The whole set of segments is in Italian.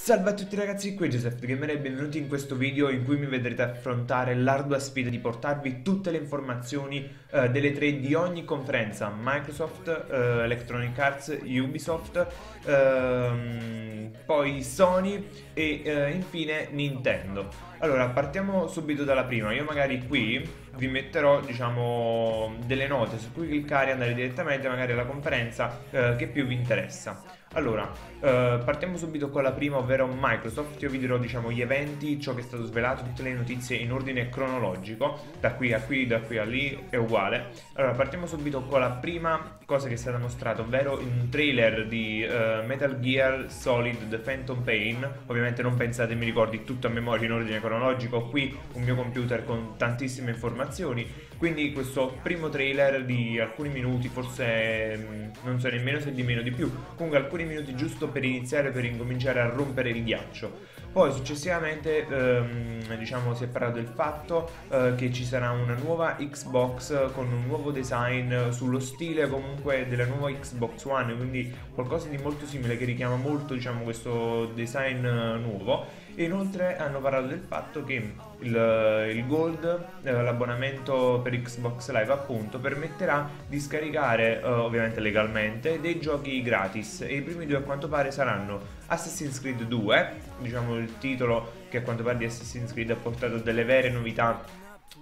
Salve a tutti ragazzi, qui è Joseph Gamer e benvenuti in questo video in cui mi vedrete affrontare l'ardua sfida di portarvi tutte le informazioni uh, delle tre di ogni conferenza Microsoft, uh, Electronic Arts, Ubisoft, uh, poi Sony e uh, infine Nintendo. Allora, partiamo subito dalla prima. Io magari qui vi metterò, diciamo, delle note su cui cliccare e andare direttamente magari alla conferenza che più vi interessa. Allora, eh, partiamo subito con la prima, ovvero Microsoft. Io vi dirò, diciamo, gli eventi, ciò che è stato svelato, tutte le notizie in ordine cronologico, da qui a qui, da qui a lì, è uguale. Allora, partiamo subito con la prima cosa che è stata mostrata, ovvero un trailer di uh, Metal Gear Solid The Phantom Pain. Ovviamente non pensate mi ricordi tutto a memoria in ordine cronologico, qui un mio computer con tantissime informazioni. Quindi questo primo trailer di alcuni minuti, forse mm, non so nemmeno se di meno di più, comunque alcuni minuti giusto per iniziare, per incominciare a rompere il ghiaccio. Poi successivamente ehm, diciamo, si è parlato del fatto eh, che ci sarà una nuova Xbox con un nuovo design sullo stile comunque della nuova Xbox One, quindi qualcosa di molto simile che richiama molto diciamo, questo design eh, nuovo e inoltre hanno parlato del fatto che il, il Gold, eh, l'abbonamento per Xbox Live appunto, permetterà di scaricare, eh, ovviamente legalmente, dei giochi gratis. E i primi due a quanto pare saranno Assassin's Creed 2, diciamo il titolo che a quanto pare di Assassin's Creed ha portato delle vere novità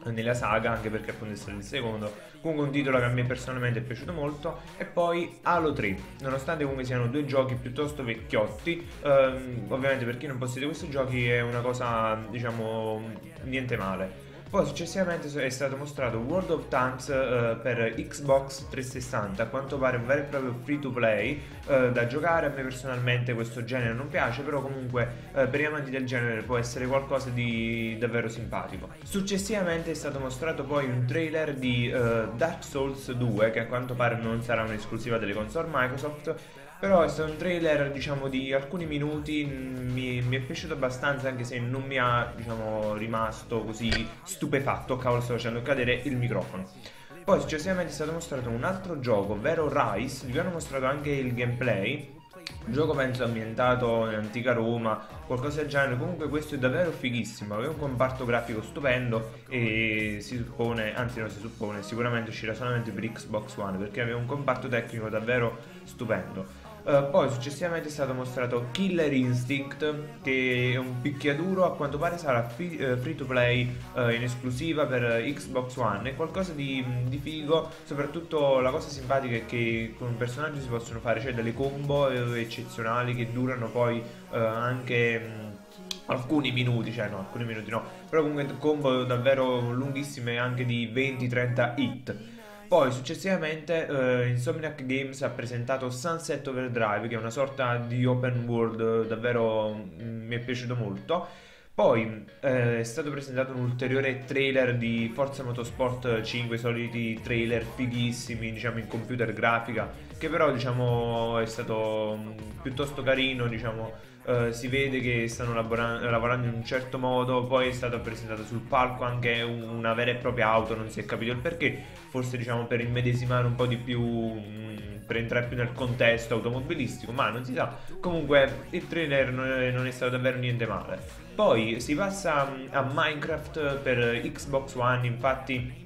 nella saga, anche perché appunto è stato il secondo. Comunque un titolo che a me personalmente è piaciuto molto. E poi Halo 3, nonostante comunque siano due giochi piuttosto vecchiotti, ehm, ovviamente per chi non possiede questi giochi è una cosa, diciamo, niente male. Poi successivamente è stato mostrato World of Tanks uh, per Xbox 360, a quanto pare un vero e proprio free to play uh, da giocare, a me personalmente questo genere non piace, però comunque uh, per gli amanti del genere può essere qualcosa di davvero simpatico. Successivamente è stato mostrato poi un trailer di Dark Souls 2, che a quanto pare non sarà un'esclusiva delle console Microsoft, però è stato un trailer, diciamo, di alcuni minuti, mi, mi, è piaciuto abbastanza anche se non mi ha, diciamo, rimasto così stupefatto. Cavolo, sto facendo cadere il microfono. Poi successivamente è stato mostrato un altro gioco, ovvero Rise, cui hanno mostrato anche il gameplay. Un gioco penso ambientato in antica Roma, qualcosa del genere. Comunque questo è davvero fighissimo, aveva un comparto grafico stupendo e si suppone, anzi non si suppone, sicuramente uscirà solamente per Xbox One perché aveva un comparto tecnico davvero stupendo. Uh, poi successivamente è stato mostrato Killer Instinct, che è un picchiaduro, a quanto pare sarà fi- uh, free to play uh, in esclusiva per Xbox One. È qualcosa di, di, figo, soprattutto la cosa simpatica è che con un personaggio si possono fare cioè, delle combo eccezionali che durano poi anche... Mh, alcuni minuti, cioè no, alcuni minuti no, però comunque combo davvero lunghissime anche di 20-30 hit. Poi successivamente eh, Insomniac Games ha presentato Sunset Overdrive, che è una sorta di open world davvero mh, mm, mi è piaciuto molto. Poi eh, è stato presentato un ulteriore trailer di Forza Motorsport 5, i soliti trailer fighissimi, diciamo in computer grafica, che però diciamo è stato mm, piuttosto carino, diciamo Uh, si vede che stanno lavorando, lavorando in un certo modo, poi è stata presentata sul palco anche una vera e propria auto, non si è capito il perché, forse diciamo per immedesimare un po' di più, mh, mm, per entrare più nel contesto automobilistico, ma non si sa. Comunque il trailer non è, non è stato davvero niente male. Poi si passa mm, a Minecraft per Xbox One, infatti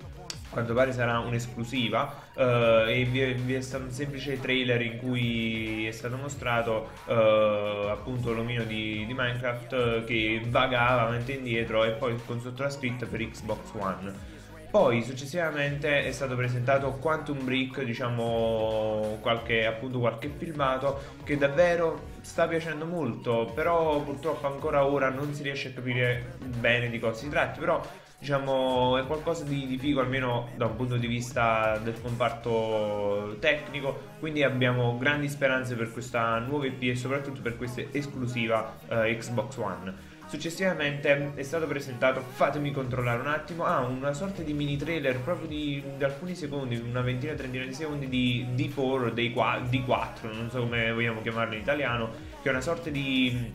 quanto pare sarà un'esclusiva uh, e vi è, vi è, stato un semplice trailer in cui è stato mostrato uh, appunto l'omino di, di Minecraft uh, che vagava avanti e indietro e poi con sotto la scritta per Xbox One. Poi successivamente è stato presentato Quantum Brick, diciamo qualche, appunto, qualche filmato che davvero sta piacendo molto, però purtroppo ancora ora non si riesce a capire bene di cosa si tratti, però diciamo è qualcosa di, di figo almeno da un punto di vista del comparto tecnico. Quindi abbiamo grandi speranze per questa nuova EP e soprattutto per questa esclusiva uh, Xbox One. Successivamente è stato presentato, fatemi controllare un attimo, ah, una sorta di mini trailer proprio di, di alcuni secondi, una ventina, trentina di secondi di D4, D4, non so come vogliamo chiamarlo in italiano, che è una sorta di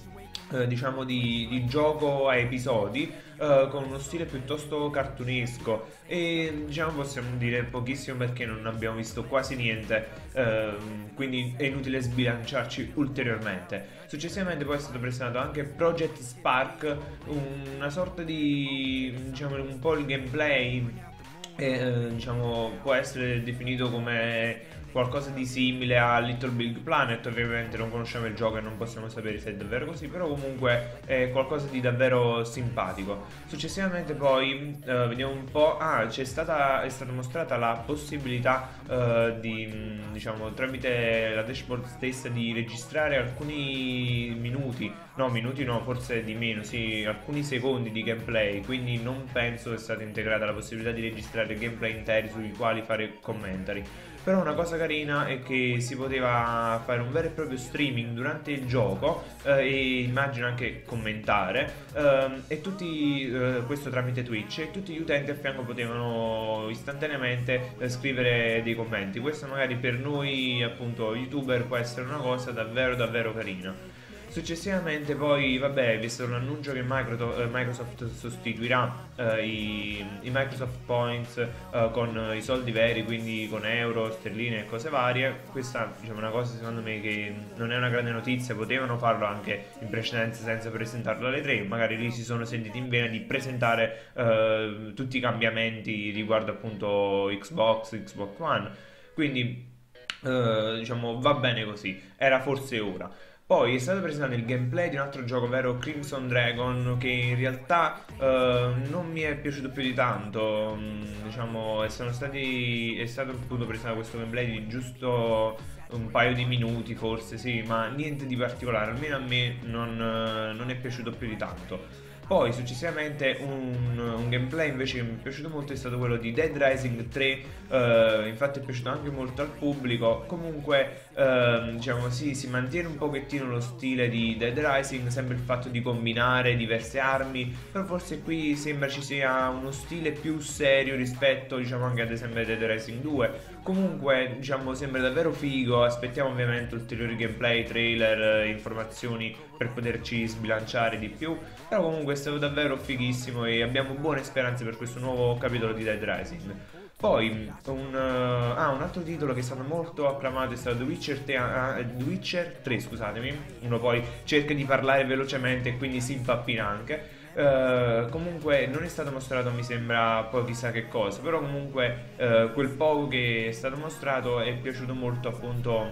eh, diciamo di, di, gioco a episodi eh, con uno stile piuttosto cartunesco. E diciamo possiamo dire pochissimo perché non abbiamo visto quasi niente eh, quindi è inutile sbilanciarci ulteriormente. Successivamente poi è stato presentato anche Project Spark una sorta di diciamo un po' il gameplay eh, diciamo può essere definito come qualcosa di simile a Little Big Planet, ovviamente non conosciamo il gioco e non possiamo sapere se è davvero così, però comunque è qualcosa di davvero simpatico. Successivamente poi uh, vediamo un po', ah c'è stata, è stata mostrata la possibilità uh, di, diciamo, tramite la dashboard stessa di registrare alcuni minuti, no minuti no, forse di meno, sì, alcuni secondi di gameplay, quindi non penso sia stata integrata la possibilità di registrare gameplay interi sui quali fare commentari. Però una cosa carina è che si poteva fare un vero e proprio streaming durante il gioco eh, e immagino anche commentare eh, e tutti, eh, questo tramite Twitch e tutti gli utenti a fianco potevano istantaneamente eh, scrivere dei commenti. Questo magari per noi appunto youtuber può essere una cosa davvero davvero carina. Successivamente poi, vabbè, visto l'annuncio che eh, Microsoft sostituirà eh, i, i, Microsoft Points eh, con i soldi veri, quindi con euro, sterline e cose varie, questa diciamo, è una cosa secondo me che non è una grande notizia, potevano farlo anche in precedenza senza presentarlo alle 3, magari lì si sono sentiti in vena di presentare eh, tutti i cambiamenti riguardo appunto Xbox, Xbox One, quindi eh, diciamo va bene così, era forse ora. Poi è stato presentato il gameplay di un altro gioco, ovvero Crimson Dragon, che in realtà uh, non mi è piaciuto più di tanto. Mm, diciamo, stati, è stato appunto presentato questo gameplay di giusto un paio di minuti, forse sì, ma niente di particolare. Almeno a me non, uh, non è piaciuto più di tanto. Poi successivamente un, un, gameplay invece che mi è piaciuto molto è stato quello di Dead Rising 3, uh, infatti è piaciuto anche molto al pubblico, comunque uh, diciamo sì, si mantiene un pochettino lo stile di Dead Rising, sempre il fatto di combinare diverse armi, però forse qui sembra ci sia uno stile più serio rispetto diciamo anche ad esempio a Dead Rising 2, comunque diciamo sembra davvero figo, aspettiamo ovviamente ulteriori gameplay, trailer, informazioni per poterci sbilanciare di più, però comunque è stato davvero fighissimo e abbiamo buone speranze per questo nuovo capitolo di Dead Rising. Poi un, uh, ah, un altro titolo che è stato molto acclamato è stato The Witcher 3, uh, The Witcher 3 scusatemi. Uno poi cerca di parlare velocemente e quindi si impappina anche. Uh, comunque non è stato mostrato mi sembra poi chissà che cosa però comunque uh, quel poco che è stato mostrato è piaciuto molto appunto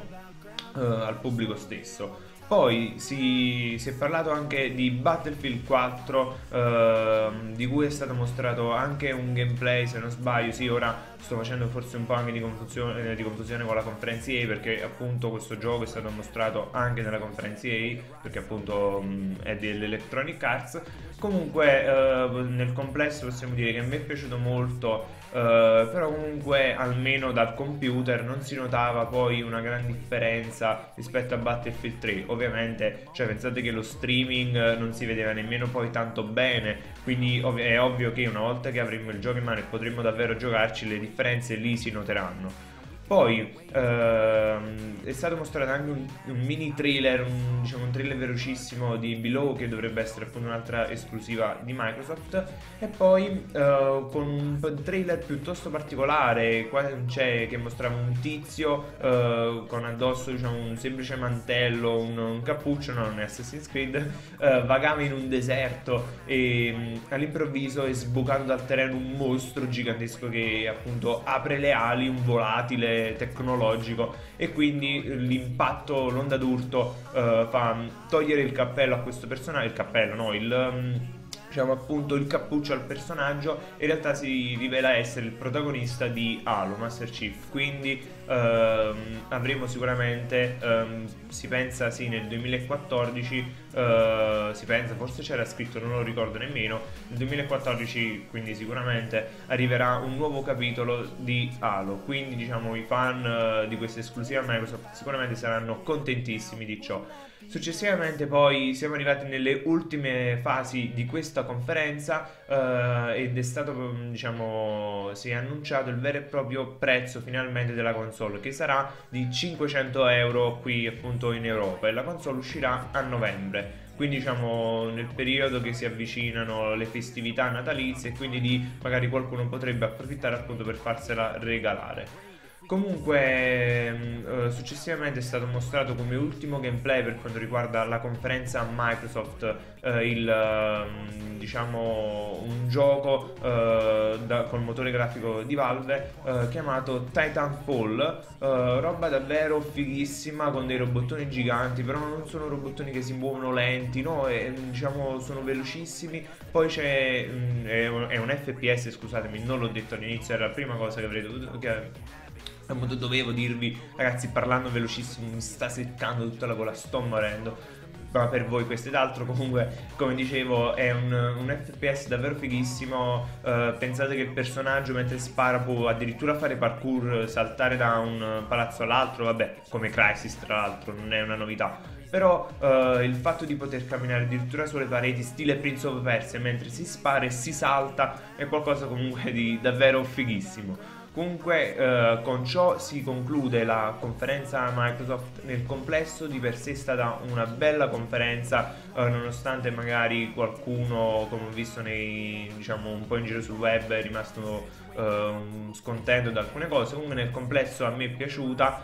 uh, al pubblico stesso poi si, si, è parlato anche di Battlefield 4, eh, di cui è stato mostrato anche un gameplay, se non sbaglio. Sì, ora sto facendo forse un po' anche di confusione, eh, di confusione con la conferenza EA, perché appunto questo gioco è stato mostrato anche nella conferenza EA, perché appunto mh, è dell'Electronic Arts. Comunque, eh, nel complesso possiamo dire che me è piaciuto molto. Uh, però comunque almeno dal computer non si notava poi una gran differenza rispetto a Battlefield 3 ovviamente cioè pensate che lo streaming non si vedeva nemmeno poi tanto bene. Quindi ov- è ovvio che una volta che avremo il gioco in mano e potremo davvero giocarci le differenze lì si noteranno poi ehm, è stato mostrato anche un, un mini trailer, un, diciamo, un, trailer velocissimo di Below che dovrebbe essere appunto un'altra esclusiva di Microsoft. E poi eh, con un trailer piuttosto particolare cioè, che mostrava un tizio eh, con addosso diciamo, un semplice mantello, un, un cappuccio, no, non è Assassin's Creed, eh, vagava in un deserto e mm, all'improvviso è sbucato dal terreno un mostro gigantesco che appunto apre le ali, un volatile tecnologico e quindi l'impatto, l'onda d'urto uh, fa togliere il cappello a questo personaggio, il cappello no, il... Um, diciamo appunto il cappuccio al personaggio in realtà si rivela essere il protagonista di Halo Master Chief. Quindi ehm, avremo sicuramente ehm, si pensa sì nel 2014 eh, si pensa forse c'era scritto non lo ricordo nemmeno nel 2014 quindi sicuramente arriverà un nuovo capitolo di Halo. Quindi diciamo i fan eh, di questa esclusiva Microsoft sicuramente saranno contentissimi di ciò. Successivamente poi siamo arrivati nelle ultime fasi di questa conferenza eh, ed è stato, mm, diciamo, si è annunciato il vero e proprio prezzo finalmente della console che sarà di 500 euro qui appunto in Europa e la console uscirà a novembre. quindi diciamo nel periodo che si avvicinano le festività natalizie e quindi di magari qualcuno potrebbe approfittare appunto per farsela regalare. Comunque, mm, eh, successivamente è stato mostrato come ultimo gameplay per quanto riguarda la conferenza Microsoft, eh, il, mm, diciamo, un gioco eh, da, col motore grafico di Valve eh, chiamato Titanfall, eh, roba davvero fighissima con dei robottoni giganti, però non sono robottoni che si muovono lenti, no, e, diciamo sono velocissimi. Poi c'è, mm, è, un, è un FPS, scusatemi, non l'ho detto all'inizio, era la prima cosa che avrei dovuto... Che, appunto dovevo dirvi ragazzi parlando velocissimo mi sta seccando tutta la gola sto morendo. Ma per voi questo ed altro comunque come dicevo è un, un FPS davvero fighissimo. Uh, pensate che il personaggio mentre spara può addirittura fare parkour saltare da un palazzo all'altro vabbè come Crisis tra l'altro non è una novità. Però uh, il fatto di poter camminare addirittura sulle pareti stile Prince of Persia mentre si spara e si salta è qualcosa comunque di davvero fighissimo Comunque eh, con ciò si conclude la conferenza Microsoft nel complesso di per sé è stata una bella conferenza eh, nonostante magari qualcuno come ho visto nei, diciamo, un po' in giro sul web è rimasto eh, scontento da alcune cose. Comunque nel complesso a me è piaciuta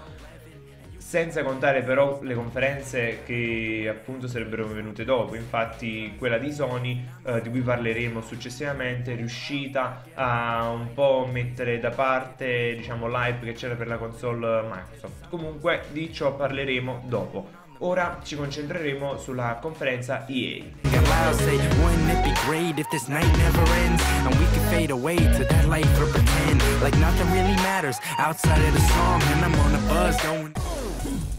senza contare però le conferenze che appunto sarebbero venute dopo, infatti quella di Sony, eh, di cui parleremo successivamente, è riuscita a un po' mettere da parte diciamo l'hype che c'era per la console Microsoft. Comunque di ciò parleremo dopo. Ora ci concentreremo sulla conferenza EA. Like Thank you.